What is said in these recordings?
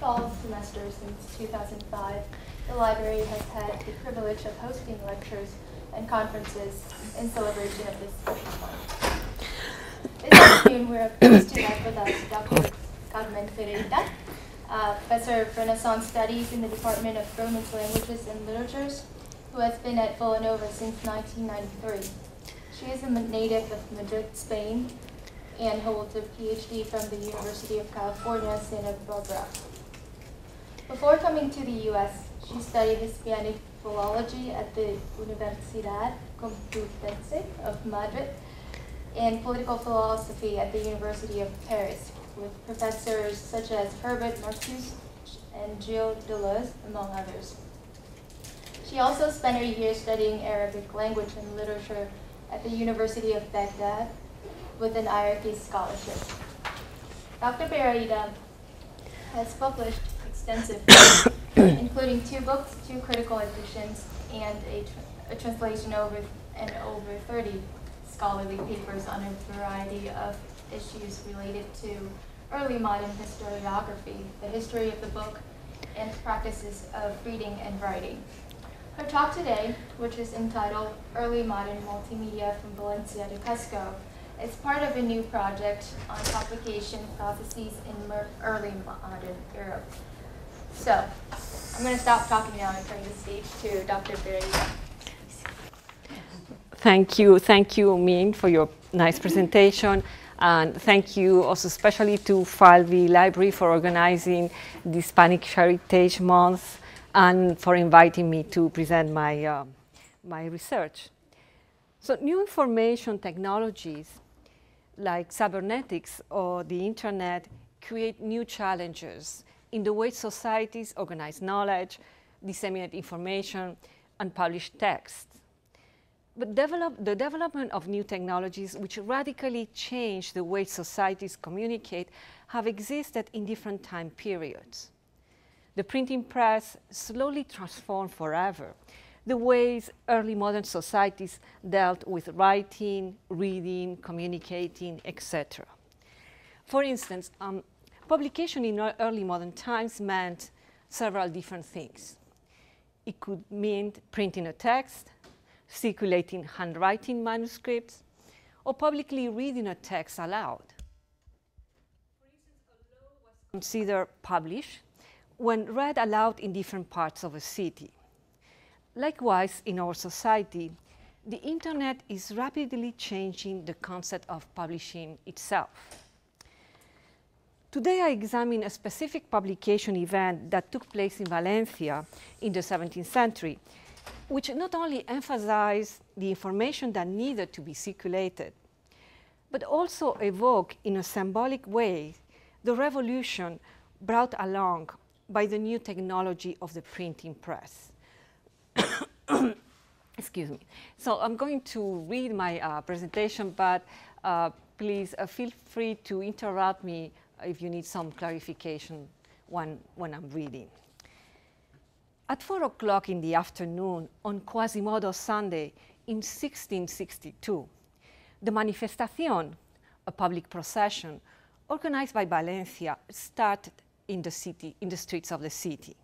Fall semester since 2005, the library has had the privilege of hosting lectures and conferences in celebration of this special month. This afternoon, we're pleased to have with us Dr. Carmen Peraita, uh, professor of Renaissance Studies in the Department of Romance Languages and Literatures, who has been at Villanova since 1993. She is a native of Madrid, Spain, and holds a PhD from the University of California, Santa Barbara. Before coming to the U.S., she studied Hispanic philology at the Universidad Complutense of Madrid and political philosophy at the University of Paris, with professors such as Herbert Marcuse and Gilles Deleuze, among others. She also spent her years studying Arabic language and literature at the University of Baghdad with an IRK scholarship. Dr. Peraita has published extensively, including two books, two critical editions, and a, a translation over and over 30 scholarly papers on a variety of issues related to early modern historiography, the history of the book, and practices of reading and writing. Her talk today, which is entitled Early Modern Multimedia from Valencia to Cuzco, is part of a new project on publication processes in early modern Europe. So, I'm going to stop talking now and turn the stage to Dr. Peraita. Thank you, thank you, Min, for your nice presentation. And thank you also especially to Falvey Library for organizing the Hispanic Heritage Month and for inviting me to present my, uh, my research. So new information technologies like cybernetics or the internet create new challenges in the way societies organize knowledge, disseminate information, and publish texts. But develop, the development of new technologies which radically change the way societies communicate have existed in different time periods the printing press slowly transformed forever the ways early modern societies dealt with writing, reading, communicating, etc. For instance, um, publication in early modern times meant several different things. It could mean printing a text, circulating handwriting manuscripts, or publicly reading a text aloud. Considered published when read aloud in different parts of a city. Likewise, in our society, the internet is rapidly changing the concept of publishing itself. Today I examine a specific publication event that took place in Valencia in the 17th century, which not only emphasized the information that needed to be circulated, but also evoked in a symbolic way the revolution brought along by the new technology of the printing press. Excuse me. So I'm going to read my uh, presentation, but uh, please uh, feel free to interrupt me if you need some clarification when, when I'm reading. At 4 o'clock in the afternoon on Quasimodo Sunday in 1662, the Manifestación, a public procession organized by Valencia, started in the city, in the streets of the city.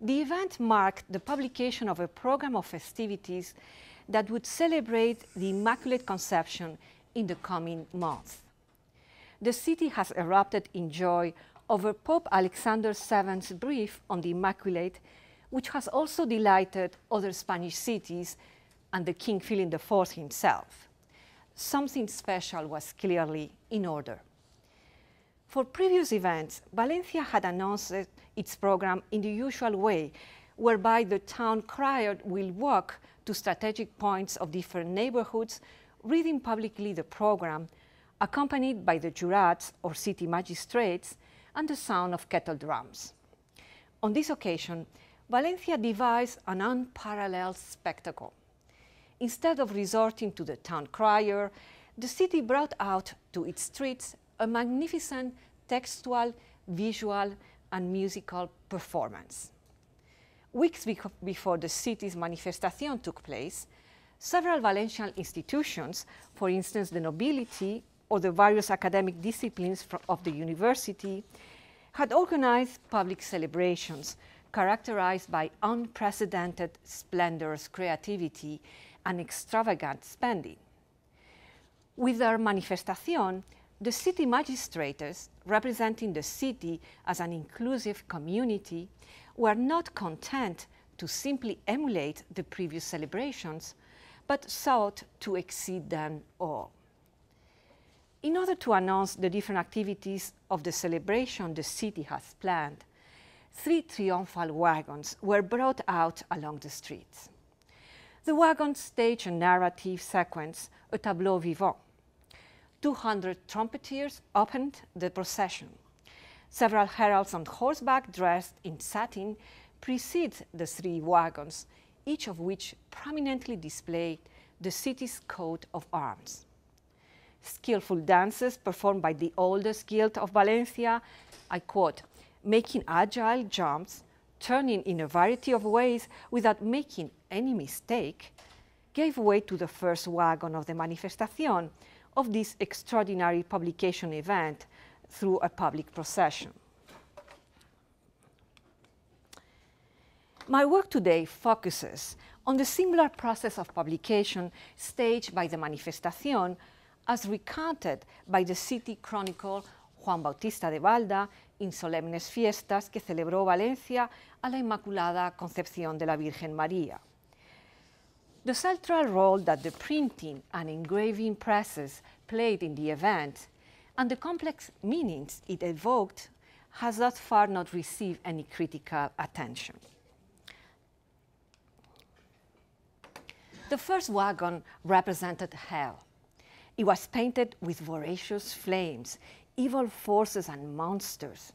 The event marked the publication of a program of festivities that would celebrate the Immaculate Conception in the coming months. The city has erupted in joy over Pope Alexander VII's brief on the Immaculate, which has also delighted other Spanish cities and the King Philip IV himself. Something special was clearly in order. For previous events, Valencia had announced its program in the usual way, whereby the town crier will walk to strategic points of different neighborhoods, reading publicly the program, accompanied by the jurats or city magistrates and the sound of kettle drums. On this occasion, Valencia devised an unparalleled spectacle. Instead of resorting to the town crier, the city brought out to its streets a magnificent textual, visual, and musical performance. Weeks before the city's manifestation took place, several Valencian institutions, for instance, the nobility or the various academic disciplines of the university, had organized public celebrations characterized by unprecedented splendors, creativity, and extravagant spending. With their manifestation, the city magistrates, representing the city as an inclusive community, were not content to simply emulate the previous celebrations, but sought to exceed them all. In order to announce the different activities of the celebration the city has planned, three triumphal wagons were brought out along the streets. The wagons stage a narrative sequence, a tableau vivant. 200 trumpeters opened the procession. Several heralds on horseback dressed in satin precede the three wagons, each of which prominently displayed the city's coat of arms. Skillful dances performed by the oldest guild of Valencia, I quote, making agile jumps, turning in a variety of ways without making any mistake, gave way to the first wagon of the manifestación of this extraordinary publication event through a public procession. My work today focuses on the similar process of publication staged by the manifestation as recounted by the city chronicle Juan Bautista de Valda in solemnes fiestas que celebró Valencia a la Inmaculada Concepción de la Virgen María. The central role that the printing and engraving presses played in the event and the complex meanings it evoked has thus far not received any critical attention. The first wagon represented hell. It was painted with voracious flames, evil forces, and monsters.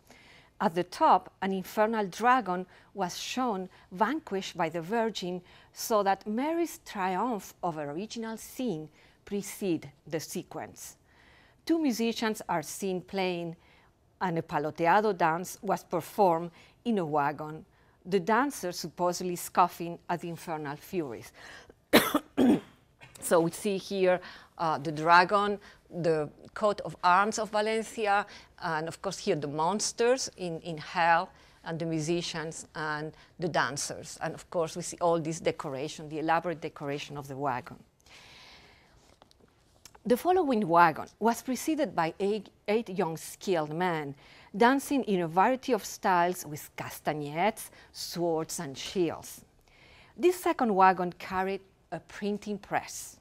At the top, an infernal dragon was shown vanquished by the Virgin, so that Mary's triumph over original sin precede the sequence. Two musicians are seen playing, and a paloteado dance was performed in a wagon, the dancers supposedly scoffing at the infernal furies. so we see here uh, the dragon, the coat of arms of Valencia, and of course here the monsters in, in hell, and the musicians and the dancers. And of course we see all this decoration, the elaborate decoration of the wagon. The following wagon was preceded by eight, eight, young skilled men dancing in a variety of styles with castanets, swords, and shields. This second wagon carried a printing press.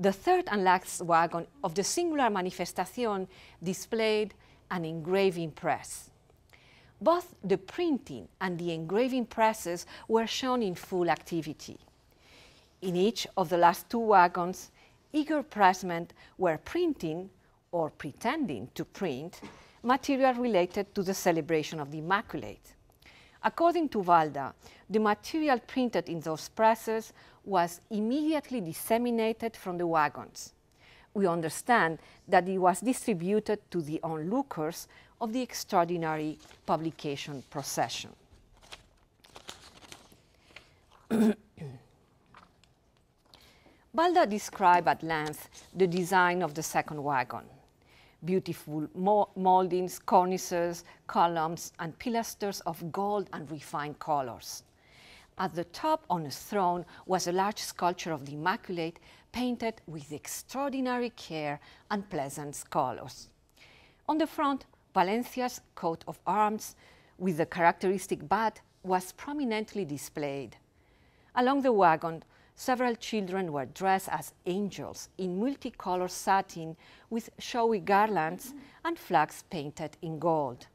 The third and last wagon of the singular manifestation displayed an engraving press. Both the printing and the engraving presses were shown in full activity. In each of the last two wagons, eager pressmen were printing or pretending to print material related to the celebration of the Immaculate. According to Valda, the material printed in those presses was immediately disseminated from the wagons. We understand that it was distributed to the onlookers of the extraordinary publication procession. Valda described at length the design of the second wagon beautiful moldings, cornices, columns, and pilasters of gold and refined colors. At the top on a throne was a large sculpture of the Immaculate painted with extraordinary care and pleasant colors. On the front, Valencia's coat of arms with the characteristic bat was prominently displayed. Along the wagon, Several children were dressed as angels in multicolored satin with showy garlands and flags painted in gold.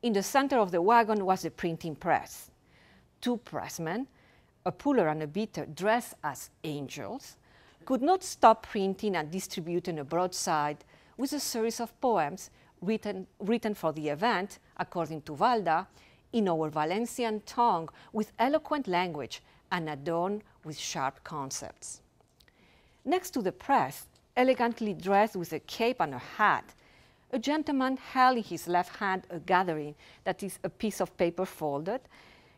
In the center of the wagon was the printing press. Two pressmen, a puller and a beater dressed as angels, could not stop printing and distributing a broadside with a series of poems written, written for the event, according to Valda, in our Valencian tongue with eloquent language and adorned with sharp concepts. Next to the press, elegantly dressed with a cape and a hat, a gentleman held in his left hand a gathering that is a piece of paper folded,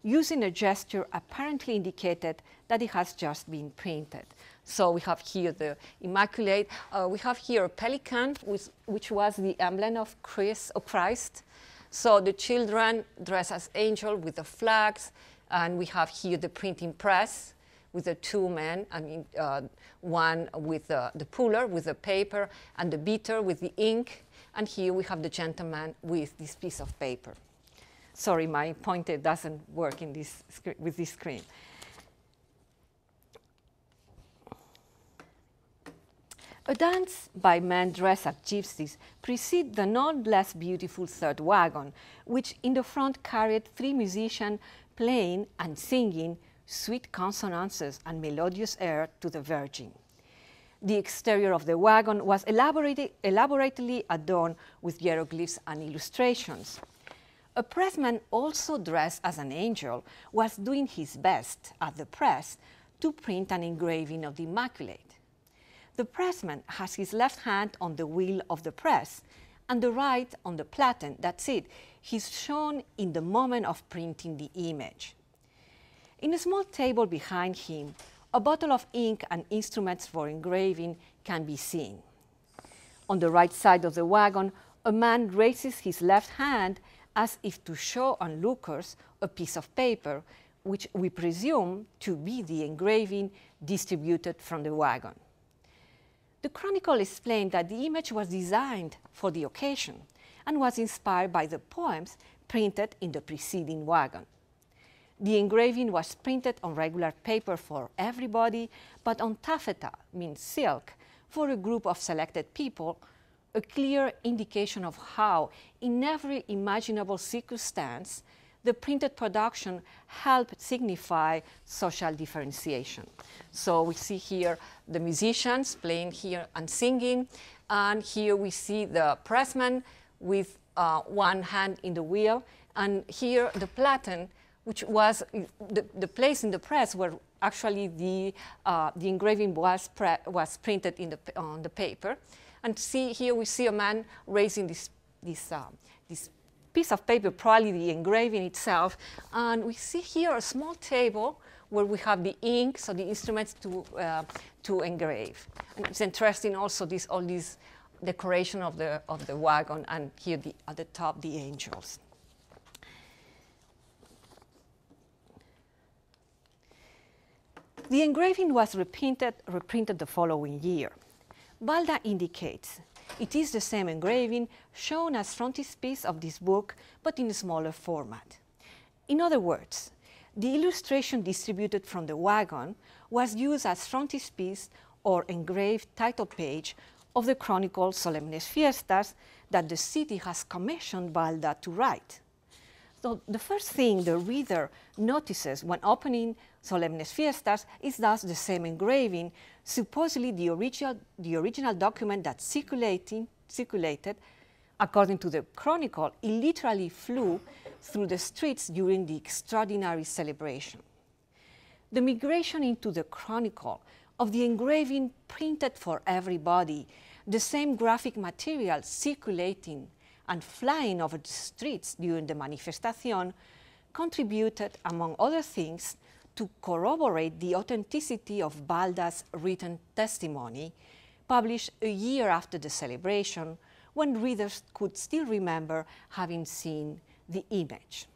using a gesture apparently indicated that it has just been printed. So we have here the Immaculate. Uh, we have here a pelican, with, which was the emblem of Christ, of Christ So the children dress as angels with the flags, and we have here the printing press with the two men, I mean, uh, one with the, the puller with the paper and the beater with the ink, and here we have the gentleman with this piece of paper. Sorry, my pointer doesn't work in this with this screen. A dance by men dressed as gypsies precedes the not less beautiful third wagon, which in the front carried three musicians playing and singing sweet consonances and melodious air to the Virgin. The exterior of the wagon was elaborately adorned with hieroglyphs and illustrations. A pressman, also dressed as an angel, was doing his best at the press to print an engraving of the Immaculate. The pressman has his left hand on the wheel of the press and the right on the platen. That's it. He's shown in the moment of printing the image. In a small table behind him, a bottle of ink and instruments for engraving can be seen. On the right side of the wagon, a man raises his left hand as if to show onlookers a piece of paper, which we presume to be the engraving distributed from the wagon. The Chronicle explained that the image was designed for the occasion and was inspired by the poems printed in the preceding wagon. The engraving was printed on regular paper for everybody, but on taffeta, means silk, for a group of selected people, a clear indication of how, in every imaginable circumstance, the printed production helped signify social differentiation. So we see here the musicians playing here and singing, and here we see the pressman with uh, one hand in the wheel, and here the platen, which was the, the place in the press where actually the, uh, the engraving was, was printed in the, on the paper. And see here we see a man raising this, this, uh, this piece of paper, probably the engraving itself. And we see here a small table where we have the ink, so the instruments to, uh, to engrave. And it's interesting also this, all this decoration of the, of the wagon and here the, at the top the angels. The engraving was reprinted, reprinted the following year. Valda indicates it is the same engraving shown as frontispiece of this book, but in a smaller format. In other words, the illustration distributed from the wagon was used as frontispiece or engraved title page of the Chronicle Solemnes Fiestas that the city has commissioned Valda to write. So the first thing the reader notices when opening Solemnes Fiestas is thus the same engraving, supposedly the original, the original document that circulated, according to the chronicle, it literally flew through the streets during the extraordinary celebration. The migration into the chronicle of the engraving printed for everybody, the same graphic material circulating and flying over the streets during the manifestation contributed, among other things, to corroborate the authenticity of Valda's written testimony, published a year after the celebration, when readers could still remember having seen the image.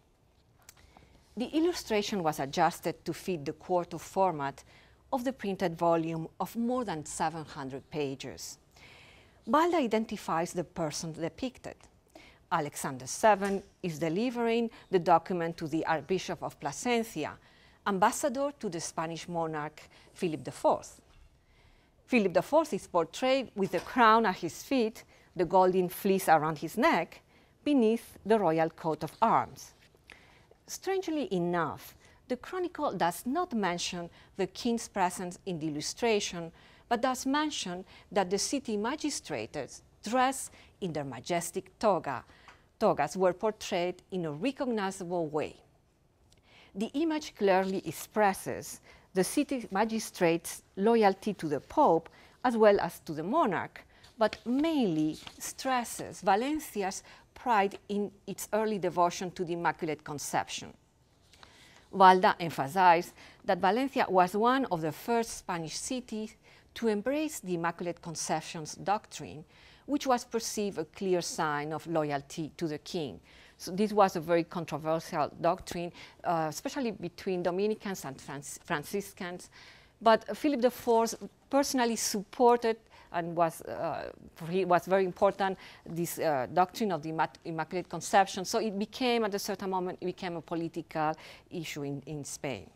The illustration was adjusted to fit the quarto format of the printed volume of more than 700 pages. Valda identifies the person depicted. Alexander VII is delivering the document to the Archbishop of Plasencia, ambassador to the Spanish monarch Philip IV. Philip IV is portrayed with the crown at his feet, the golden fleece around his neck, beneath the royal coat of arms. Strangely enough, the chronicle does not mention the king's presence in the illustration, but does mention that the city magistrates dressed in their majestic toga, togas were portrayed in a recognizable way the image clearly expresses the city magistrate's loyalty to the Pope as well as to the monarch, but mainly stresses Valencia's pride in its early devotion to the Immaculate Conception. Valda emphasized that Valencia was one of the first Spanish cities to embrace the Immaculate Conception's doctrine, which was perceived a clear sign of loyalty to the king. So this was a very controversial doctrine, uh, especially between Dominicans and Franciscans. But Philip IV personally supported and was, uh, he was very important, this uh, doctrine of the Immaculate Conception. So it became, at a certain moment, it became a political issue in, in Spain.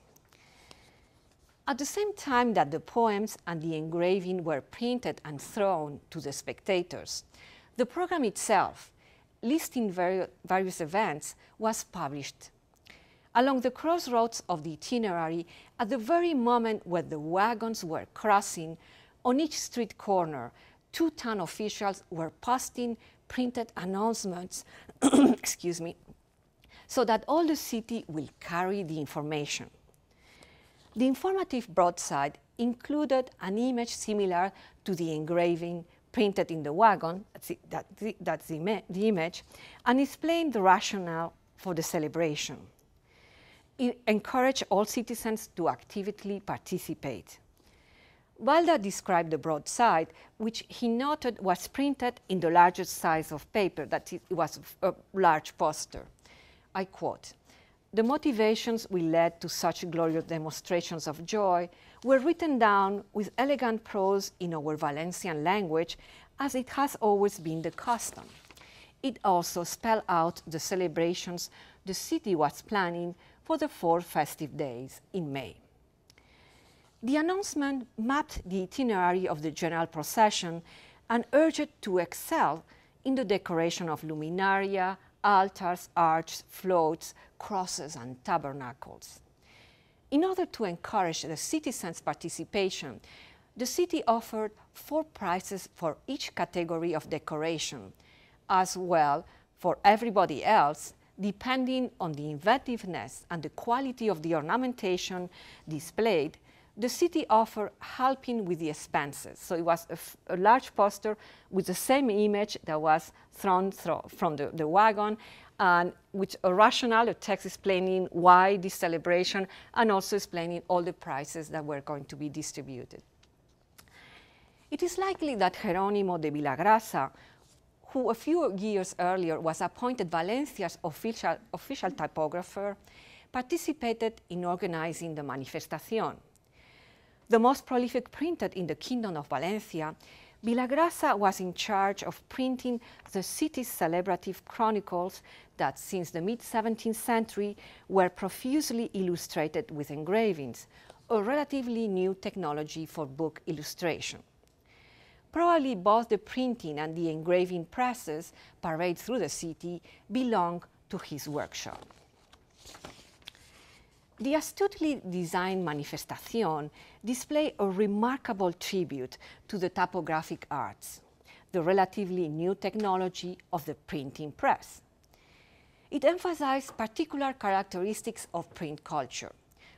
At the same time that the poems and the engraving were printed and thrown to the spectators, the program itself, listing various events, was published. Along the crossroads of the itinerary, at the very moment where the wagons were crossing, on each street corner, two town officials were posting printed announcements, excuse me, so that all the city will carry the information. The informative broadside included an image similar to the engraving printed in the wagon, that's, the, that, that's the, the image, and explained the rationale for the celebration. It encouraged all citizens to actively participate. Valda described the broadside, which he noted was printed in the largest size of paper, that it was a large poster. I quote, the motivations we led to such glorious demonstrations of joy were written down with elegant prose in our Valencian language, as it has always been the custom. It also spelled out the celebrations the city was planning for the four festive days in May. The announcement mapped the itinerary of the general procession and urged to excel in the decoration of luminaria, altars, arches, floats, crosses, and tabernacles. In order to encourage the citizens' participation, the city offered four prizes for each category of decoration, as well for everybody else, depending on the inventiveness and the quality of the ornamentation displayed, the city offered helping with the expenses. So it was a, large poster with the same image that was thrown from the, the wagon, and with a rationale, a text explaining why this celebration, and also explaining all the prices that were going to be distributed. It is likely that Jerónimo de Villagrasa, who a few years earlier was appointed Valencia's official, official typographer, participated in organizing the manifestación. The most prolific printer in the Kingdom of Valencia, Villagrasa was in charge of printing the city's celebrative chronicles that since the mid-17th century were profusely illustrated with engravings, a relatively new technology for book illustration. Probably both the printing and the engraving presses parade through the city belong to his workshop. The astutely designed manifestation display a remarkable tribute to the typographic arts, the relatively new technology of the printing press. It emphasized particular characteristics of print culture.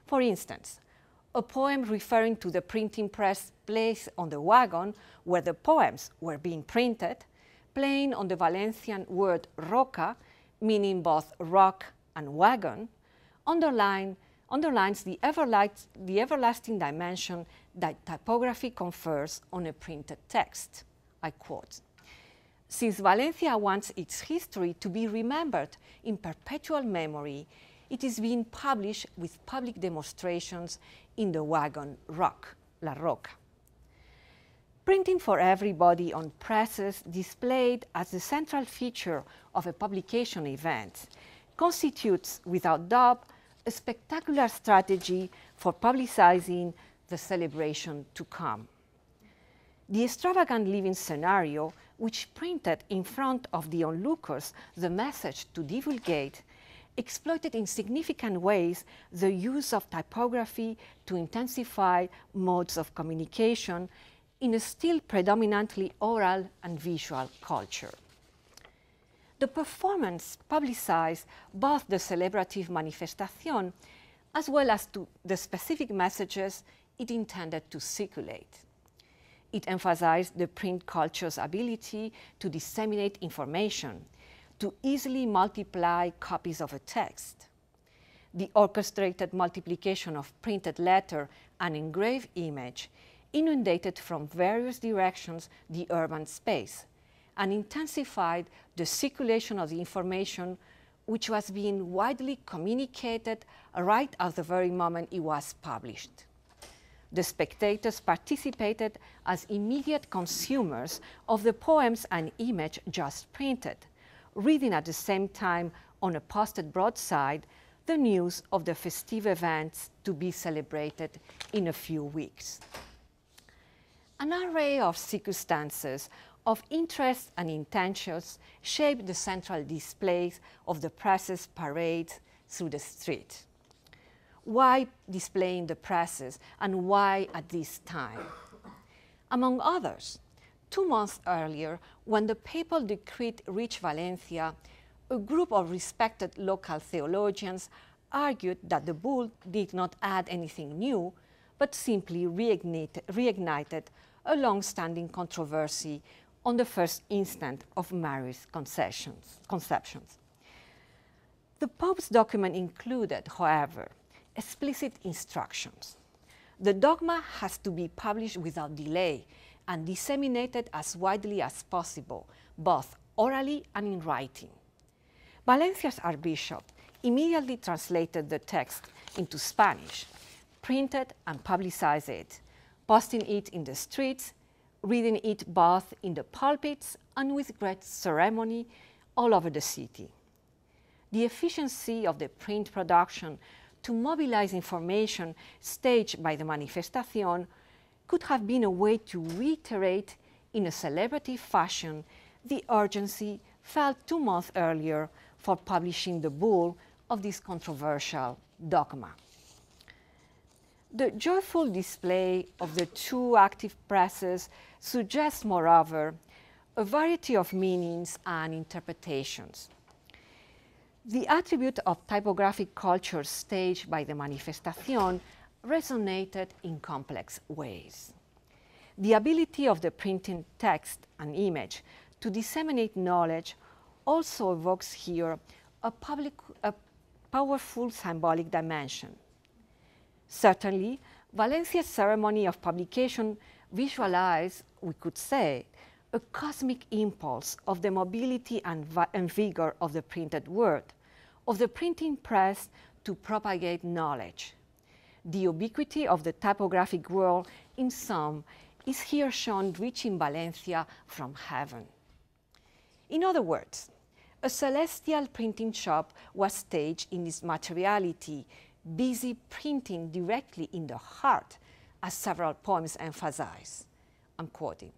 For instance, a poem referring to the printing press placed on the wagon where the poems were being printed, playing on the Valencian word roca, meaning both rock and wagon, underlined underlines the, everlast, the everlasting dimension that typography confers on a printed text. I quote, since Valencia wants its history to be remembered in perpetual memory, it is being published with public demonstrations in the wagon Rock, La Roca. Printing for everybody on presses displayed as the central feature of a publication event constitutes, without doubt, a spectacular strategy for publicizing the celebration to come. The extravagant living scenario, which printed in front of the onlookers the message to divulgate, exploited in significant ways the use of typography to intensify modes of communication in a still predominantly oral and visual culture. The performance publicized both the celebrative manifestation as well as to the specific messages it intended to circulate. It emphasized the print culture's ability to disseminate information, to easily multiply copies of a text. The orchestrated multiplication of printed letter and engraved image inundated from various directions the urban space, and intensified the circulation of the information which was being widely communicated right at the very moment it was published. The spectators participated as immediate consumers of the poems and image just printed, reading at the same time on a posted broadside the news of the festive events to be celebrated in a few weeks. An array of circumstances of interests and intentions shaped the central displays of the press's parades through the street. Why displaying the presses and why at this time? Among others, two months earlier, when the papal decree reached Valencia, a group of respected local theologians argued that the bull did not add anything new, but simply reignited, reignited a long-standing controversy on the first instant of Mary's conceptions. The Pope's document included, however, explicit instructions. The dogma has to be published without delay and disseminated as widely as possible, both orally and in writing. Valencia's Archbishop immediately translated the text into Spanish, printed and publicized it, posting it in the streets, reading it both in the pulpits and with great ceremony all over the city. The efficiency of the print production to mobilize information staged by the manifestation could have been a way to reiterate in a celebrity fashion the urgency felt two months earlier for publishing the bull of this controversial dogma. The joyful display of the two active presses suggests, moreover, a variety of meanings and interpretations. The attribute of typographic culture staged by the manifestación resonated in complex ways. The ability of the printing text and image to disseminate knowledge also evokes here a, public, a powerful symbolic dimension. Certainly, Valencia's ceremony of publication visualized, we could say, a cosmic impulse of the mobility and, and vigor of the printed word, of the printing press to propagate knowledge. The ubiquity of the typographic world, in sum, is here shown reaching Valencia from heaven. In other words, a celestial printing shop was staged in its materiality, busy printing directly in the heart, as several poems emphasize. I'm quoting.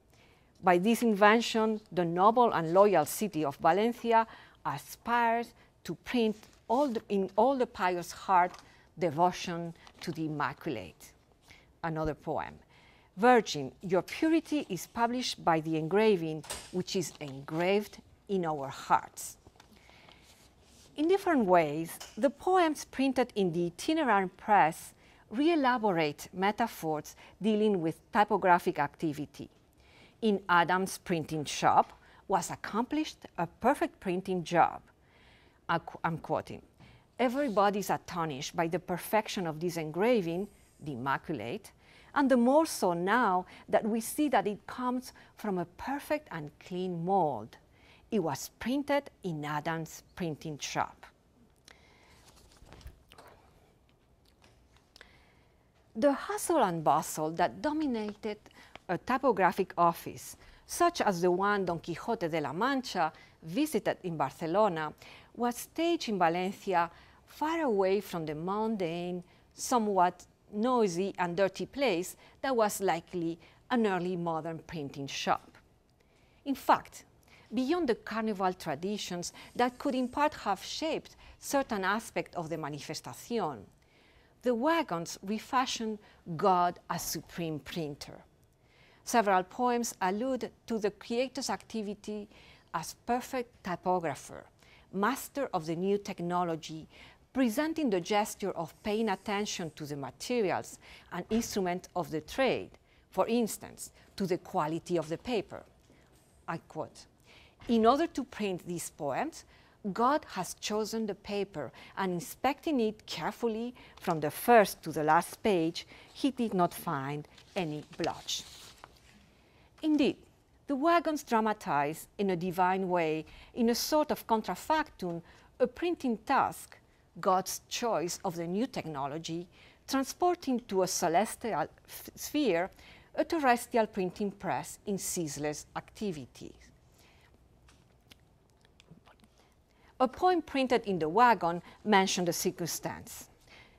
By this invention, the noble and loyal city of Valencia aspires to print all the, in all the pious heart devotion to the Immaculate. Another poem. Virgin, your purity is published by the engraving which is engraved in our hearts. In different ways, the poems printed in the itinerant press re-elaborate metaphors dealing with typographic activity. In Adam's printing shop was accomplished a perfect printing job. I'm quoting, everybody is astonished by the perfection of this engraving, the Immaculate, and the more so now that we see that it comes from a perfect and clean mold. It was printed in Adam's printing shop. The hustle and bustle that dominated a typographic office, such as the one Don Quixote de la Mancha visited in Barcelona, was staged in Valencia far away from the mundane, somewhat noisy and dirty place that was likely an early modern printing shop. In fact, beyond the carnival traditions that could in part have shaped certain aspects of the manifestation, the wagons refashion God as supreme printer. Several poems allude to the creator's activity as perfect typographer, master of the new technology, presenting the gesture of paying attention to the materials and instrument of the trade, for instance, to the quality of the paper. I quote, in order to print these poems, God has chosen the paper and inspecting it carefully from the first to the last page, he did not find any blotch. Indeed, the wagons dramatize in a divine way, in a sort of contrafactum, a printing task, God's choice of the new technology, transporting to a celestial sphere a terrestrial printing press in ceaseless activity. A poem printed in the wagon mentioned the circumstance.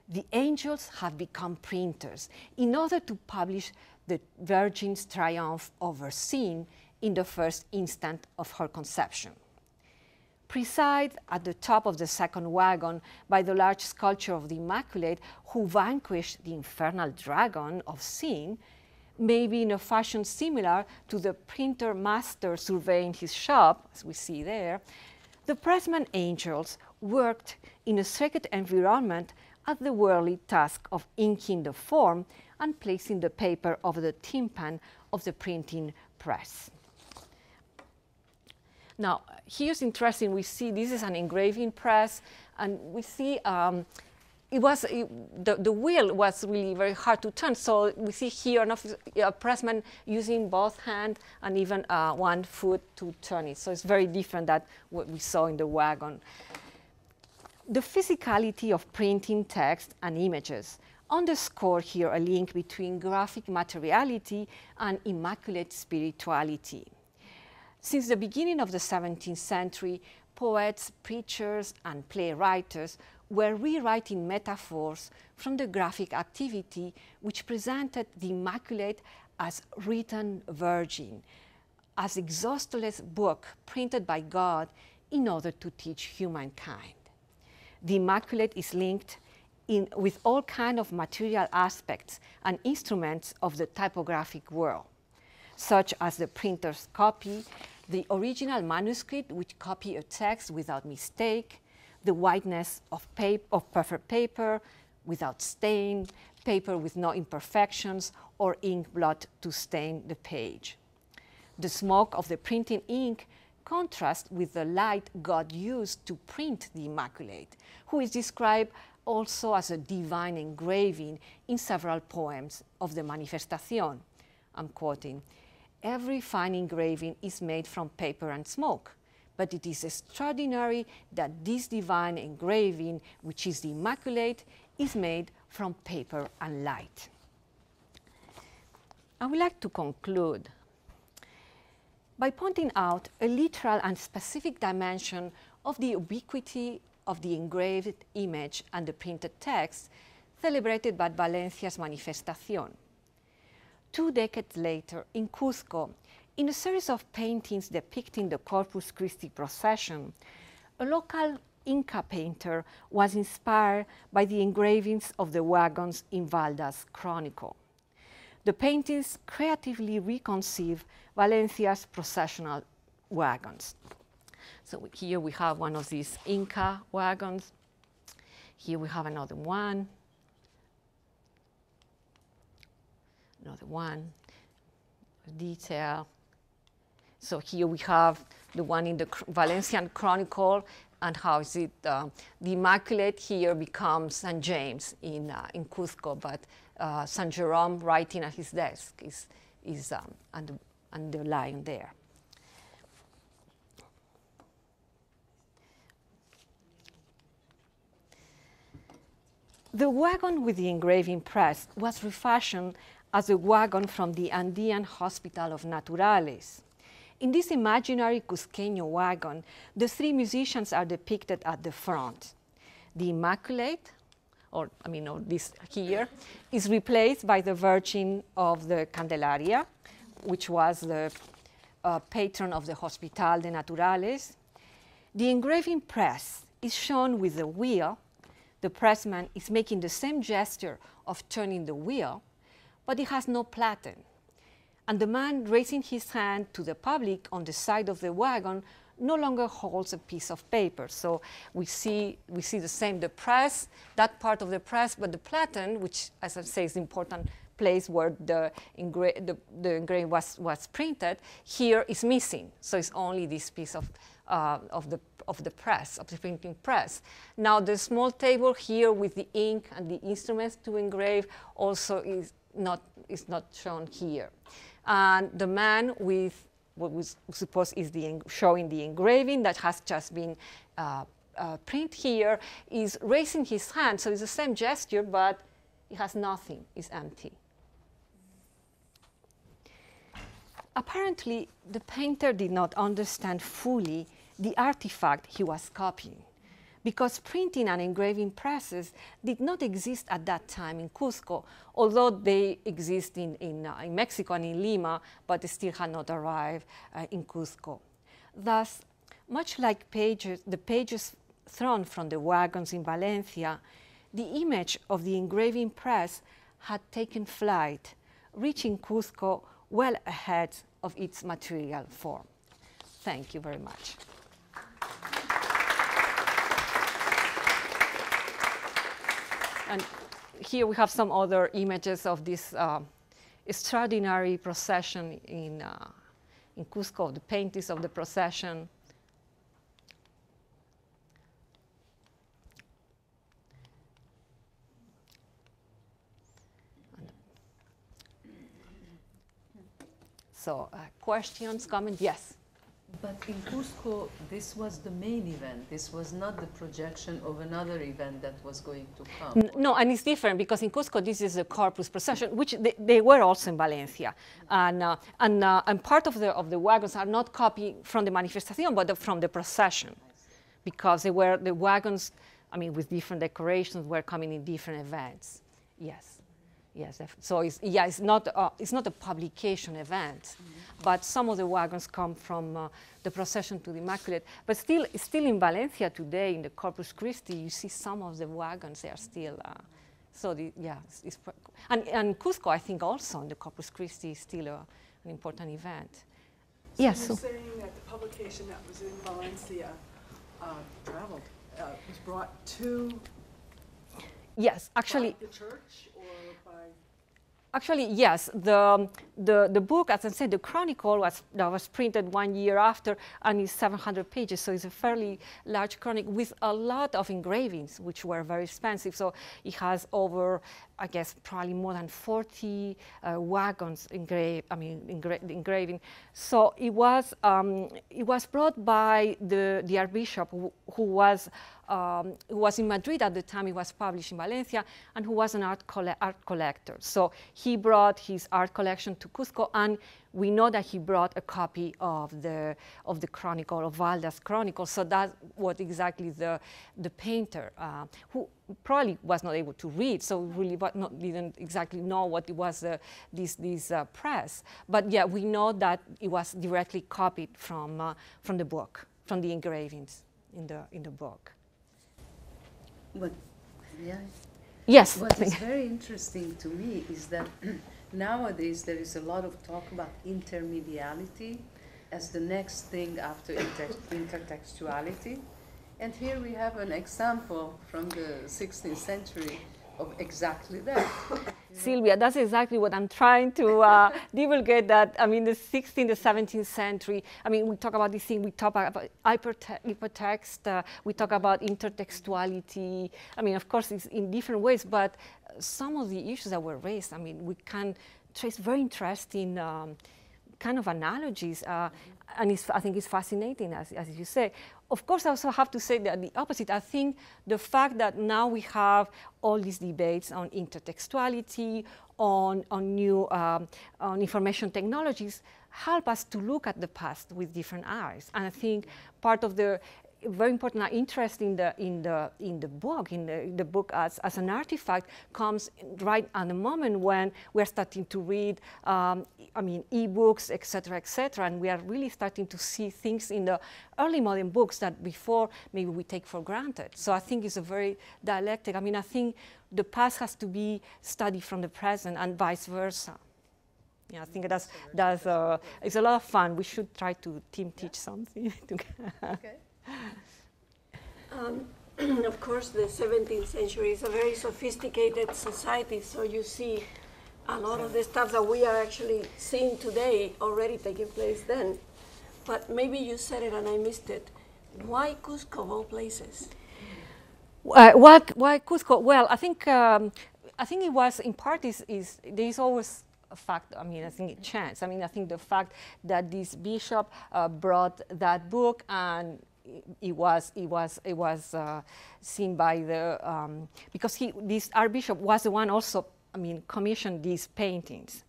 The angels have become printers in order to publish the Virgin's triumph over sin in the first instant of her conception. Preside at the top of the second wagon by the large sculpture of the Immaculate, who vanquished the infernal dragon of sin, maybe in a fashion similar to the printer master surveying his shop, as we see there, the pressman angels worked in a sacred environment at the worldly task of inking the form and placing the paper over the tympan of the printing press. Now, here's interesting. We see this is an engraving press, and we see um, it was it, the, the wheel was really very hard to turn. So we see here an office, a pressman using both hand and even uh, one foot to turn it. So it's very different than what we saw in the wagon. The physicality of printing text and images underscore here a link between graphic materiality and immaculate spirituality. Since the beginning of the 17th century, poets, preachers, and playwrights were rewriting metaphors from the graphic activity which presented the Immaculate as written virgin, as exhaustless book printed by God in order to teach humankind. The Immaculate is linked in, with all kind of material aspects and instruments of the typographic world, such as the printer's copy, the original manuscript which copy a text without mistake, the whiteness of, of perfect paper without stain, paper with no imperfections, or ink blot to stain the page. The smoke of the printing ink contrasts with the light God used to print the Immaculate, who is described also as a divine engraving in several poems of the Manifestation. I'm quoting, every fine engraving is made from paper and smoke but it is extraordinary that this divine engraving, which is the Immaculate, is made from paper and light. I would like to conclude by pointing out a literal and specific dimension of the ubiquity of the engraved image and the printed text celebrated by Valencia's Manifestación. Two decades later, in Cuzco, in a series of paintings depicting the Corpus Christi procession, a local Inca painter was inspired by the engravings of the wagons in Valda's Chronicle. The paintings creatively reconceive Valencia's processional wagons. So here we have one of these Inca wagons. Here we have another one. Another one. Detail. So here we have the one in the Valencian Chronicle and how is it, uh, the Immaculate here becomes St. James in, uh, in Cuzco, but uh, St. Jerome writing at his desk is, is um, under, underlying there. The wagon with the engraving press was refashioned as a wagon from the Andean Hospital of Naturales. In this imaginary Cusqueño wagon, the three musicians are depicted at the front. The Immaculate, or I mean, or this here, is replaced by the Virgin of the Candelaria, which was the uh, patron of the Hospital de Naturales. The engraving press is shown with the wheel. The pressman is making the same gesture of turning the wheel, but it has no platen and the man raising his hand to the public on the side of the wagon no longer holds a piece of paper. So we see, we see the same, the press, that part of the press, but the platen, which, as I say, is important place where the, engra- the, the engraving was, was printed, here is missing. So it's only this piece of, uh, of, the, of the press, of the printing press. Now the small table here with the ink and the instruments to engrave also is not, is not shown here and the man with what we suppose is the showing the engraving that has just been uh, uh, print here is raising his hand, so it's the same gesture, but it has nothing, it's empty. Apparently, the painter did not understand fully the artifact he was copying because printing and engraving presses did not exist at that time in Cusco, although they exist in, in, uh, in Mexico and in Lima, but they still had not arrived uh, in Cusco. Thus, much like pages, the pages thrown from the wagons in Valencia, the image of the engraving press had taken flight, reaching Cusco well ahead of its material form. Thank you very much. And here we have some other images of this uh, extraordinary procession in, uh, in Cusco, the paintings of the procession. So, uh, questions, comments? Yes. But in Cusco, this was the main event. This was not the projection of another event that was going to come. N no, and it's different because in Cusco, this is a corpus procession, which they, they were also in Valencia. And, uh, and, uh, and part of the, of the wagons are not copied from the manifestation, but the, from the procession. Because they were, the wagons, I mean, with different decorations, were coming in different events. Yes. Yes, so it's, yeah, it's not, uh, it's not a publication event, mm -hmm. but some of the wagons come from uh, the procession to the Immaculate. But still, still in Valencia today, in the Corpus Christi, you see some of the wagons, they are still, uh, so the, yeah, it's, it's and, and Cusco, I think also in the Corpus Christi is still a, an important event. So yes. You're so saying that the publication that was in Valencia uh, traveled, uh, was brought to Yes, actually. the church or by? Actually, yes. The, the, the book, as I said, the Chronicle was, that was printed one year after and is 700 pages. So it's a fairly large chronicle with a lot of engravings, which were very expensive. So it has over, I guess, probably more than 40 uh, wagons engraved, I mean, engra engraving. So it was, um, it was brought by the, the Archbishop who, who was um, who was in Madrid at the time it was published in Valencia, and who was an art, coll art collector. So he brought his art collection to Cusco, and we know that he brought a copy of the, of the Chronicle, of Valda's Chronicle. So that's what exactly the, the painter, uh, who probably was not able to read, so really not, didn't exactly know what it was uh, this, this uh, press. But yeah, we know that it was directly copied from, uh, from the book, from the engravings in the, in the book. But, yeah. Yes. What is very interesting to me is that nowadays there is a lot of talk about intermediality as the next thing after inter intertextuality. And here we have an example from the 16th century of exactly that. Sylvia, that's exactly what I'm trying to uh, divulgate. That I mean, the 16th, the 17th century. I mean, we talk about this thing. We talk about hypertext. Uh, we talk about intertextuality. I mean, of course, it's in different ways. But some of the issues that were raised, I mean, we can trace very interesting. Um, kind of analogies, uh, mm -hmm. And I think it's fascinating, as, as you say. Of course, I also have to say that the opposite. I think the fact that now we have all these debates on intertextuality, on, on new um, on information technologies, help us to look at the past with different eyes. And I think part of the very important interest in the in the in the book in the, the book as, as an artifact comes right at the moment when we're starting to read um, I mean e-books etc etc and we are really starting to see things in the early modern books that before maybe we take for granted so I think it's a very dialectic I mean I think the past has to be studied from the present and vice versa yeah, I think that's, that's uh, it's a lot of fun. We should try to team teach something together. Okay. Um, of course, the 17th century is a very sophisticated society, so you see a lot of the stuff that we are actually seeing today already taking place then. But maybe you said it and I missed it. Why Cusco of all places? Uh, why, why Cusco? Well, I think um, I think it was in part is, is there is always a fact. I mean, I think chance. I mean, I think the fact that this bishop uh, brought that book and it was it was it was uh, seen by the um, because he this archbishop was the one also I mean commissioned these paintings.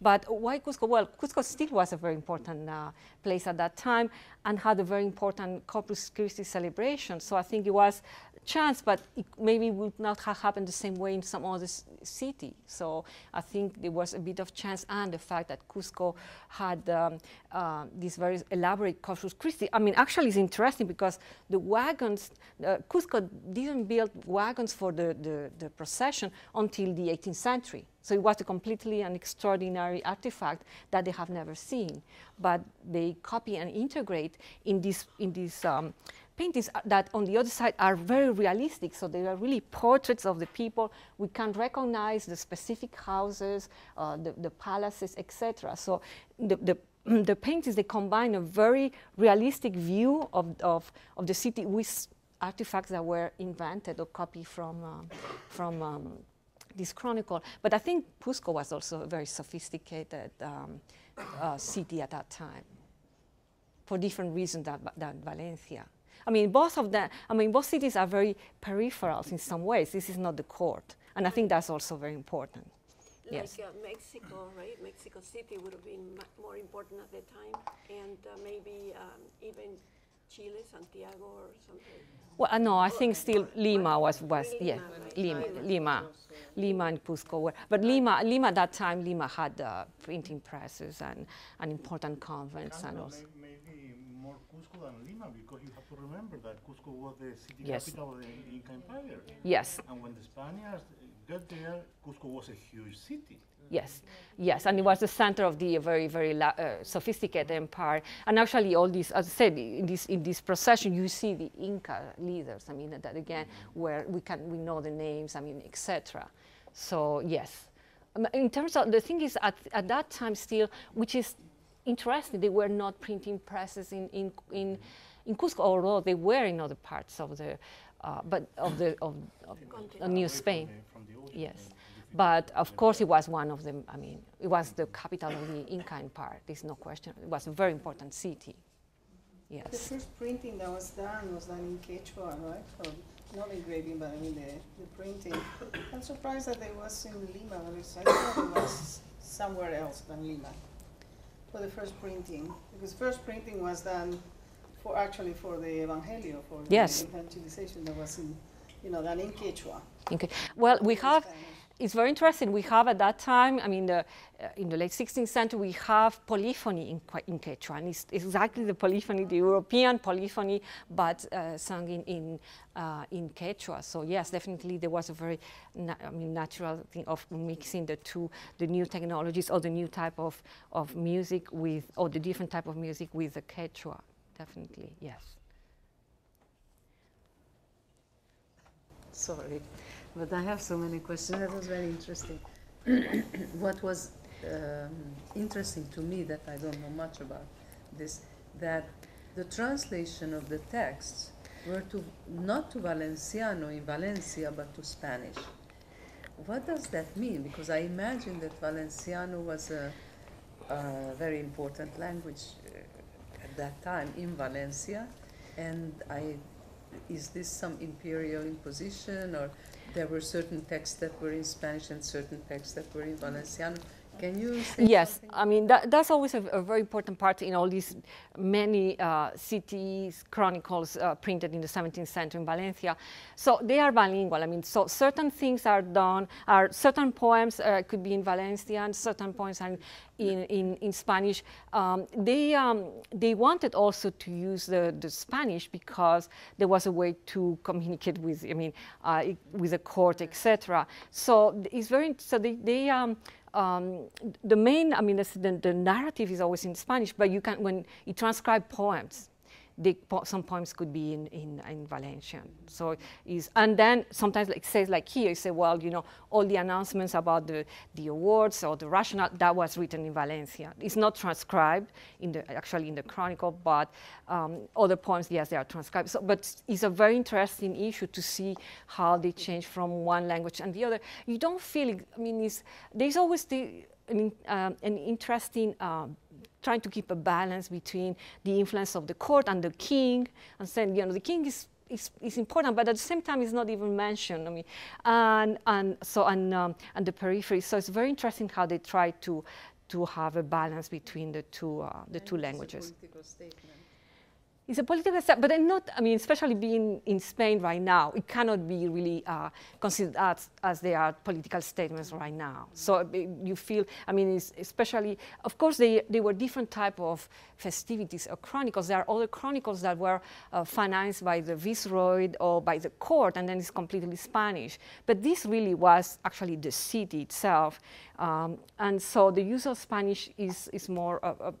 But why Cusco? Well, Cusco still was a very important uh, place at that time and had a very important Corpus Christi celebration. So I think it was chance, but it maybe would not have happened the same way in some other city. So I think there was a bit of chance and the fact that Cusco had um, uh, this very elaborate Corpus Christi. I mean, actually it's interesting because the wagons, uh, Cusco didn't build wagons for the, the, the procession until the 18th century. So it was a completely an extraordinary artifact that they have never seen. But they copy and integrate in this, in this um, paintings that on the other side are very realistic. So they are really portraits of the people. We can recognize the specific houses, uh, the, the, palaces, etc. So the, the, the, paintings, they combine a very realistic view of, of, of the city with artifacts that were invented or copied from, uh, from um, this chronicle. But I think Cusco was also a very sophisticated um, uh, city at that time for different reasons than, than Valencia. I mean, both of them, I mean, both cities are very peripheral in some ways. This is not the court. And I think that's also very important. Like yes. uh, Mexico, right? Mexico City would have been more important at the time, and uh, maybe um, even Chile, Santiago, or something. Well, uh, no, I think still Lima was was Lima, yeah, right. Lima, Lima. Lima, Lima and Cusco were, but Lima, Lima at that time, Lima had uh, printing presses and, and important convents and also. Maybe more Cusco than Lima, because you have to remember that Cusco was the city Yes. capital of the Inca Empire. Yes, And when the Spaniards got there, Cusco was a huge city. Yes, yes, and it was the center of the very, very uh, sophisticated empire. And actually, all these, as I said, in this in this procession, you see the Inca leaders. I mean, that again, where we can we know the names. I mean, etc. So yes, Um, in terms of the thing is, at at that time still, which is interesting, they were not printing presses in in in, in Cusco, although they were in other parts of the, uh, but of the of, of, Continent. of New Spain. From the, from the ocean. Yes. But of course, it was one of them. I mean, it was the capital of the Inca Empire. There's no question. It was a very important city. Yes. The first printing that was done was done in Quechua, right? So not engraving, but I mean the, the printing. I'm surprised that it was in Lima, because I thought it was somewhere else than Lima for the first printing. Because first printing was done for actually for the Evangelio, for Yes. the evangelization that was in, you know, done in Quechua. Okay. Well, we have. Spanish. It's very interesting. We have at that time. I mean, the, uh, in the late 16th century, we have polyphony in, in Quechua, and it's exactly the polyphony, the European polyphony, but uh, sung in in, uh, in Quechua. So yes, definitely there was a very, I mean, natural thing of mixing the two, the new technologies or the new type of, of music with, or the different type of music with the Quechua. Definitely, yes. Sorry, but I have so many questions. That was very interesting. what was um, interesting to me that I don't know much about this, that the translation of the texts were to not to Valenciano in Valencia, but to Spanish. What does that mean? Because I imagine that Valenciano was a, a very important language at that time in Valencia, and I is this some imperial imposition or there were certain texts that were in Spanish and certain texts that were in Valenciano? Can you Yes, something? I mean that, that's always a, a very important part in all these many uh, cities chronicles uh, printed in the 17th century in Valencia. So they are bilingual. I mean, so certain things are done. Are certain poems uh, could be in Valencian, certain poems are in in, in Spanish. Um, they um, they wanted also to use the, the Spanish because there was a way to communicate with I mean uh, with the court, etc. So it's very so they they. Um, um, the main, I mean, the, the narrative is always in Spanish, but you can, when you transcribe poems, they, po- some poems could be in, in, in Valencian. So is and then sometimes like says like here, you say, well, you know, all the announcements about the, the awards or the rationale that was written in Valencia. It's not transcribed in the actually in the chronicle, but um, other poems, yes, they are transcribed. So, but it's a very interesting issue to see how they change from one language and the other. You don't feel. I mean, there's always the I mean, um, an interesting. Um, trying to keep a balance between the influence of the court and the king, and saying, you know, the king is is, is important, but at the same time, it's not even mentioned. I mean, and and so and um, and the periphery. So it's very interesting how they try to to have a balance between the two uh, the two It's a languages. It's a political step, but not, I mean, especially being in Spain right now, it cannot be really uh, considered as, as they are political statements right now. So uh, you feel, I mean, especially, of course, they, they were different type of festivities or chronicles. There are other chronicles that were uh, financed by the viceroy or by the court, and then it's completely Spanish. But this really was actually the city itself. Um, and so the use of Spanish is, is more a, a,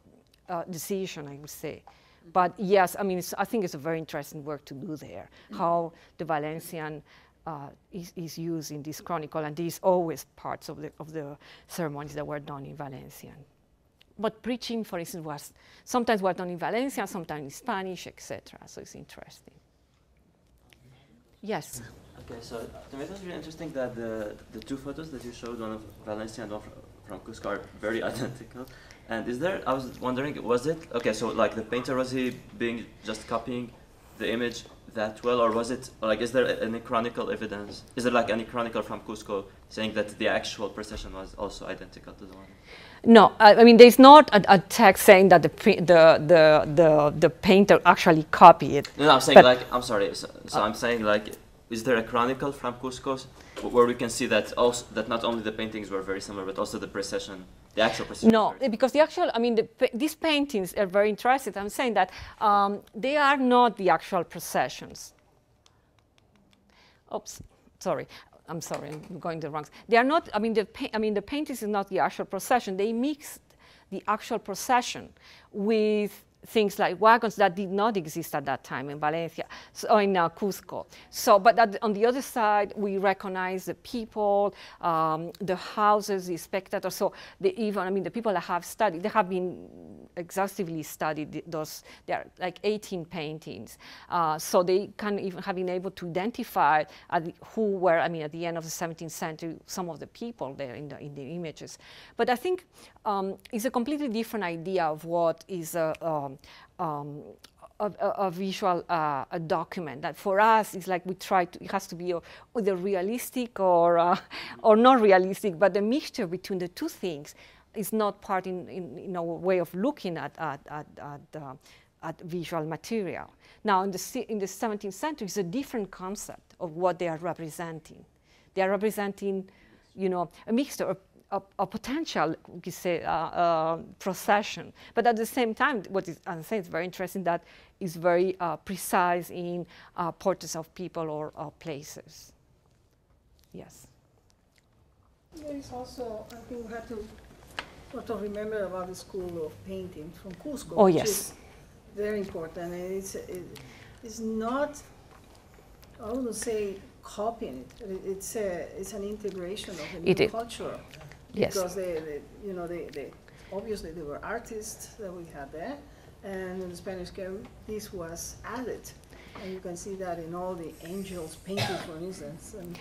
a decision, I would say. But yes, I mean, I think it's a very interesting work to do there, how the Valencian uh, is, is used in this chronicle, and these always parts of the, of the ceremonies that were done in Valencian. But preaching, for instance, was sometimes was done in Valencian, sometimes in Spanish, etc. So it's interesting. Yes. Okay, so to me it was really interesting that the, the two photos that you showed, one of Valencia and one from Cusco, are very identical. And is there, I was wondering, was it, okay, so like the painter, was he being just copying the image that well, or was it, like, is there any chronicle evidence? Is there like any chronicle from Cusco saying that the actual procession was also identical to the one? No, I, I mean, there's not a, a text saying that the, the, the, the, the painter actually copied. No, no, I'm saying like, I'm sorry, so, so I'm saying like, is there a chronicle from Cusco where we can see that also, that not only the paintings were very similar, but also the procession, the actual procession? No, because the actual, I mean, the, these paintings are very interesting. I'm saying that um, they are not the actual processions. Oops, sorry. I'm sorry, I'm going the wrong. They are not. I mean, the I mean, the paintings is not the actual procession. They mixed the actual procession with things like wagons that did not exist at that time in Valencia, so, or in uh, Cusco. So, but at, on the other side, we recognize the people, um, the houses, the spectators. So, the even, I mean, the people that have studied, they have been exhaustively studied those. There are like 18 paintings, uh, so they can even have been able to identify the, who were. I mean, at the end of the 17th century, some of the people there in the in the images. But I think um, it's a completely different idea of what is a, um, um, a, a, visual uh, a document. That for us is like we try to. It has to be either realistic or uh, or not realistic. But the mixture between the two things is not part in, in, in our way of looking at at at, at, uh, at visual material. Now, in the in the 17th century, it's a different concept of what they are representing. They are representing, you know, a mixture of a, a potential we could say, uh, uh, procession. But at the same time, what is, I'm saying is very interesting that is very uh, precise in uh, portraits of people or, or places. Yes. There is also, I think we have to sort of remember about the school of painting from Cusco. Oh, which yes. is Very important, and it's, it- it's not, I wouldn't say copying it, it- it's a, it's an integration of a It new is. Yes. Because they, they, you know, they, they, obviously they were artists that we had there, and when the Spanish came, this was added. And you can see that in all the angels paintings, for instance, and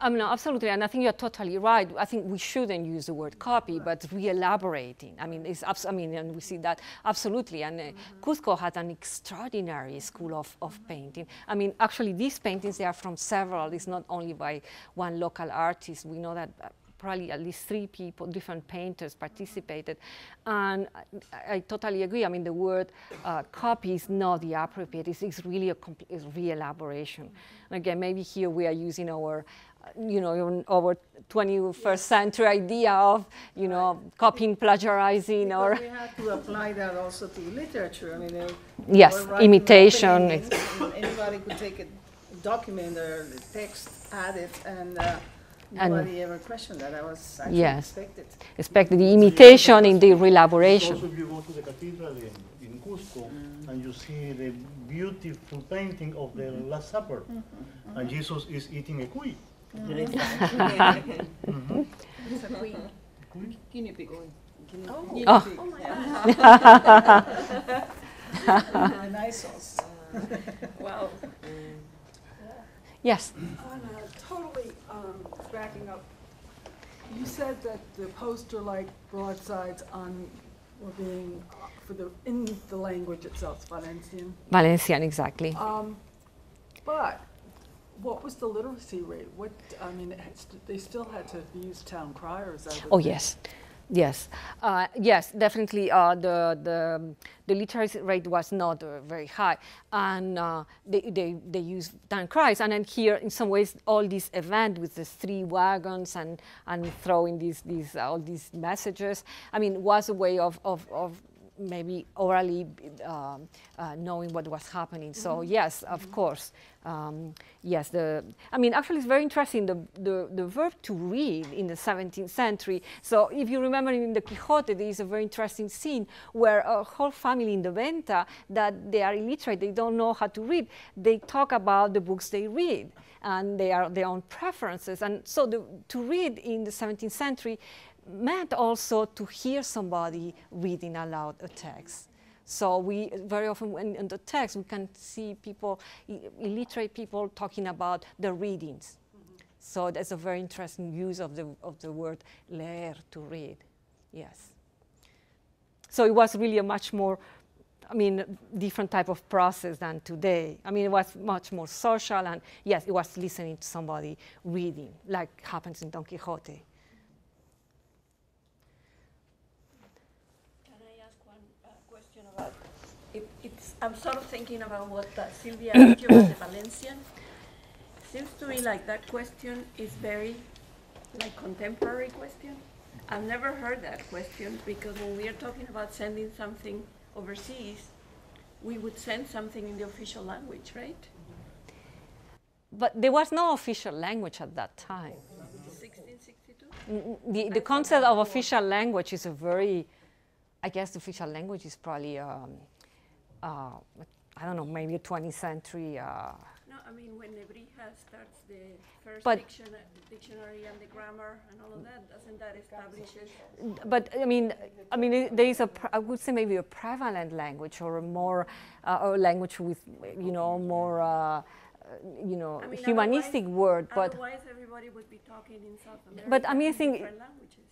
Um, no, absolutely, and I think you're totally right. I think we shouldn't use the word copy, but re-elaborating. I mean, it's abs- I mean, and we see that absolutely. And uh, Cusco had an extraordinary school of, of painting. I mean, actually, these paintings they are from several. It's not only by one local artist. We know that. Probably at least three people, different painters participated, and I, I totally agree. I mean, the word uh, copy is not the appropriate. It's, it's really a it's re-elaboration. And again, maybe here we are using our, you know, our 21st century idea of, you know, copying, plagiarizing, or we had to apply that also to literature. I mean, they Yes, imitation, Anybody could take a document or the text, add it, and uh, And- nobody ever questioned that. That was actually Yes. expected. expect the imitation in the re-elaboration. Also, if you go to the cathedral in, in Cusco mm. and you see the beautiful painting of the mm-hmm. Last Supper, mm-hmm. and mm-hmm. Jesus is eating a cuy. Guinea pig. Oh. The oh. nice sauce. Wow. Mm. Yes. On a totally um, backing up, you said that the poster-like broadsides on were being, uh, for the, in the language itself, Valencian. Valencian, exactly. Um, but what was the literacy rate? What, I mean, it has to- they still had to use town criers. Oh think. yes, yes, uh, yes, definitely. Uh, the the the literacy rate was not uh, very high, and uh, they they they used town cries. And then here, in some ways, all this event with the three wagons and and throwing these these all these messages. I mean, was a way of of, of maybe orally um, uh, knowing what was happening. So yes, of course, um, yes. The I mean, actually, it's very interesting. The, the the verb to read in the 17th century. So if you remember in the Quixote, there is a very interesting scene where a whole family in the Venta that they are illiterate, they don't know how to read. They talk about the books they read and they are their own preferences. And so the, to read in the 17th century meant also to hear somebody reading aloud a text. So we very often when in the text we can see people, illiterate people talking about the readings. So that's a very interesting use of the of the word leer to read. Yes. So it was really a much more, I mean, different type of process than today. I mean, it was much more social, and yes, it was listening to somebody reading, like happens in Don Quixote. Can I ask one uh, question about, it, it's, I'm sort of thinking about what uh, Sylvia asked you about the Valencian. Seems to me like that question is very, like contemporary question. I've never heard that question because when we are talking about sending something overseas, we would send something in the official language, right? But there was no official language at that time. 1662? N- n- The, the concept of official language is a very, I guess the official language is probably, um, uh, I don't know, maybe a 20th century. Uh, No, I mean, when Nebrija starts the first But- dictiona- dictionary and the grammar and all of that, doesn't that establish it? but I mean, I mean, it- there is a, I would say maybe a prevalent language or a more, uh, or a language with, you know, more, uh, you know, I mean, humanistic word. But Otherwise, everybody would be talking in South America. But, I mean, I think- different languages.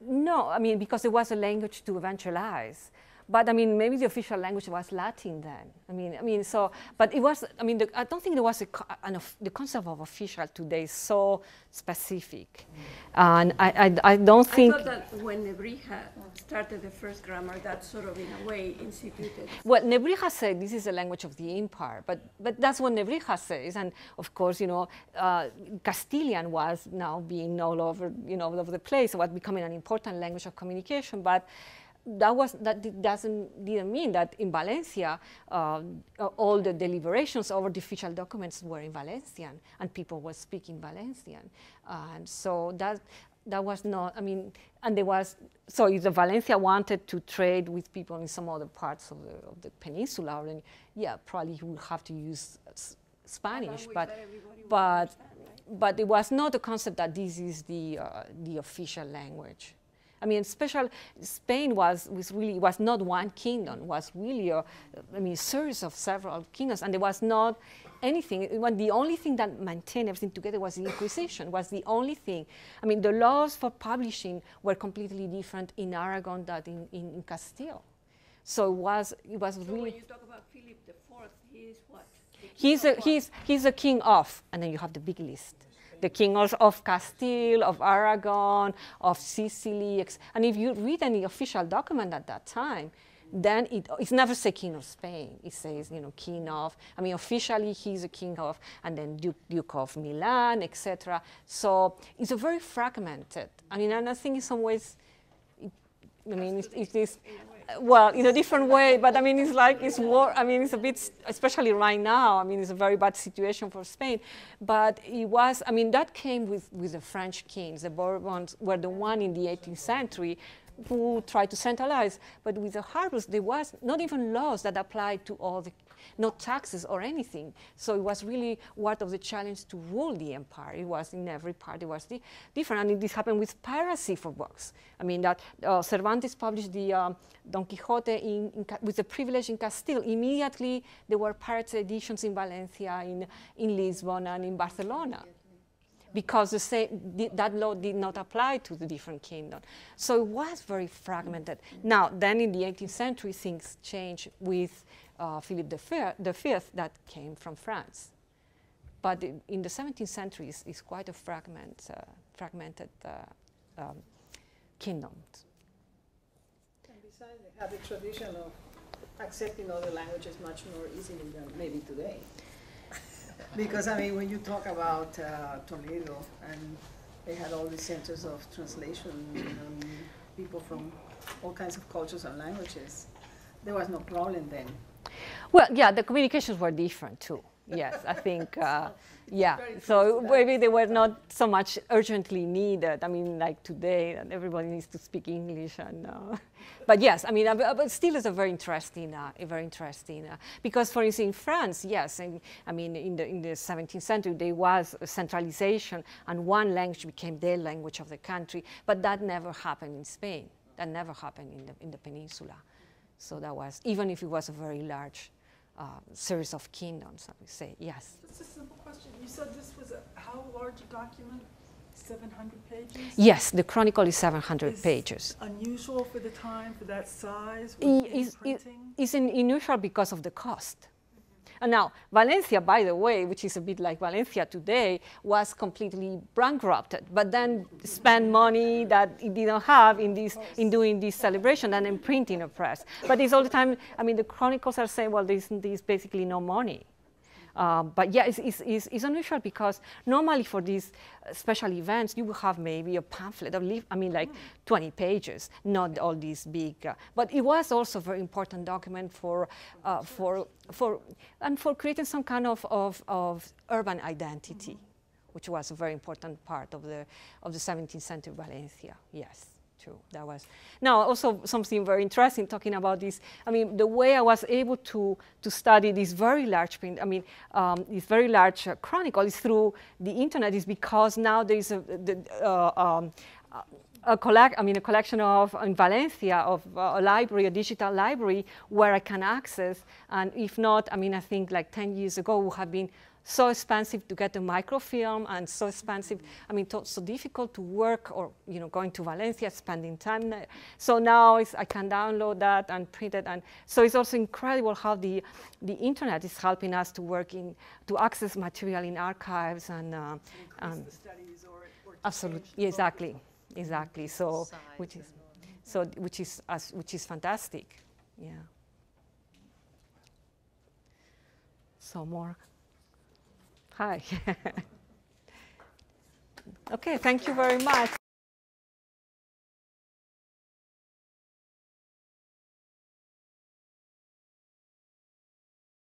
no, I mean, because it was a language to evangelize. But I mean, maybe the official language was Latin then. I mean, I mean, so, but it was. I mean, the, I don't think there was a, an, of- the concept of official today is so specific, and I, I, I don't I think. thought that when Nebrija started the first grammar, that sort of in a way instituted. Well, Nebrija said this is the language of the empire, but, but that's what Nebrija says. And of course, you know, uh, Castilian was now being all over, you know, all over the place, was becoming an important language of communication. But that was that doesn't didn't mean that in Valencia uh, uh, all the deliberations over the official documents were in Valencian and people were speaking Valencian, and so that that was not. I mean, and there was so if the Valencia wanted to trade with people in some other parts of the of the peninsula, then yeah, probably he would have to use Spanish, but but but it was not a concept that this is the uh, the official language. I mean, special Spain was was really was not one kingdom. Was really a, I mean, series of several kingdoms, and there was not anything. Was the only thing that maintained everything together was the Inquisition. Was the only thing. I mean, the laws for publishing were completely different in Aragon than in, in, in Castile. So it was it was So really. when you talk about Philip the Fourth, he is what? He's a, he's, he's a king of, and then you have the big list. The king of, Castile, of Aragon, of Sicily. And if you read any official document at that time, then it, it's never say king of Spain. It says, you know, king of. I mean, officially he's a king of, and then Duke, Duke of Milan, etc. So it's a very fragmented. I mean, and I think in some ways, it, I mean, it's, it is well in a different way but i mean it's like it's war i mean it's a bit especially right now i mean it's a very bad situation for spain. But it was i mean that came with with the french kings. The bourbons were the one in the 18th century who tried to centralize. But with the Habsburgs there was not even laws that applied to all the no taxes or anything. So it was really part of the challenge to rule the empire. It was in every part, it was di- different. And this happened with piracy for books. I mean, that uh, Cervantes published the um, Don Quixote in, in with the privilege in Castile. Immediately, there were pirate editions in Valencia, in, in Lisbon, and in Barcelona. because the same, the, that law did not apply to the different kingdoms. So it was very fragmented. Now, then in the 18th century, things changed with uh, Philip the Fifth that came from France. But in, the 17th century, it's, it's quite a fragment, uh, fragmented uh, um, kingdom. And besides, they have the tradition of accepting other languages much more easily than maybe today. because I mean, when you talk about uh, Toledo and they had all these centers of translation, people from all kinds of cultures and languages, there was no problem then. Well, yeah, the communications were different too. Yes, I think, uh, yeah. So maybe they were not so much urgently needed. I mean, like today, everybody needs to speak English, and uh, but yes, I mean, uh, but still, it's a very interesting, uh, a very interesting uh, because, for instance, in France, yes, and, I mean, in the in the 17th century, there was centralization, and one language became the language of the country, but that never happened in Spain. That never happened in the in the peninsula. So that was even if it was a very large uh, series of kingdoms, I would say, yes. Just a simple question. You said this was a, how large a document? 700 pages? Yes, the Chronicle is 700 Is pages. Unusual for the time, for that size? I- with is- i- printing? It's in- unusual because of the cost. And now, Valencia, by the way, which is a bit like Valencia today, was completely bankrupted, but then spent money that it didn't have in, this, in doing this celebration and in printing a press. But it's all the time, I mean, the chronicles are saying, well, there's, there's basically no money. Um, but yeah, it's, it's, it's, it's, unusual because normally for these uh, special events, you will have maybe a pamphlet of, I mean, like 20 pages, not all these big. Uh, but it was also a very important document for, uh, for, for, and for creating some kind of, of, of urban identity, which was a very important part of the, of the 17th century Valencia, yes true. That was now also something very interesting talking about this. I mean, the way I was able to to study this very large print. I mean, um, this very large uh, chronicle is through the internet. Is because now there is a the, uh, um, a collect, I mean, a collection of in Valencia of uh, a library, a digital library where I can access. And if not, I mean, I think like 10 years ago would have been so expensive to get a microfilm and so expensive, I mean, so difficult to work or, you know, going to Valencia, spending time there. So now I can download that and print it. And so it's also incredible how the, the internet is helping us to work in, to access material in archives and, uh, and or, or absolutely, exactly, exactly. So, which is, so which is, uh, which is fantastic, yeah. So more. Hi. okay, thank you very much.